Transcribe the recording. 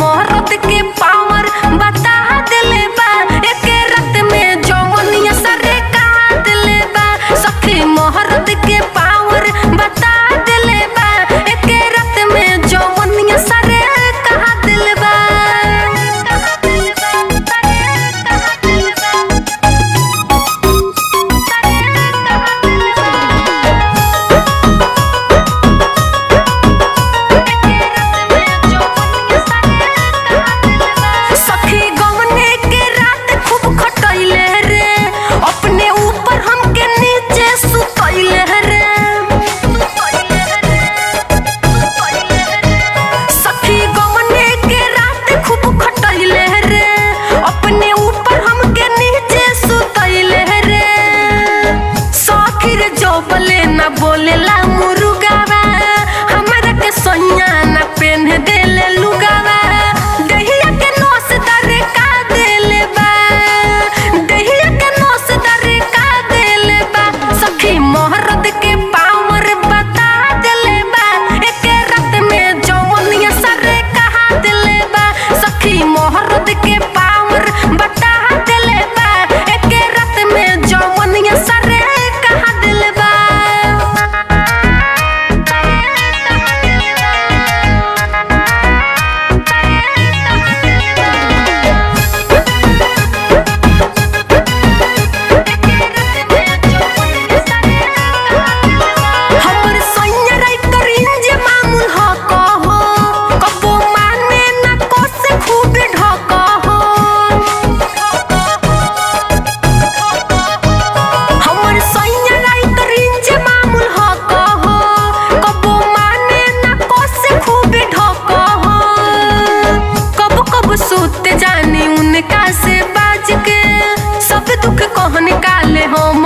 amor. बोलेला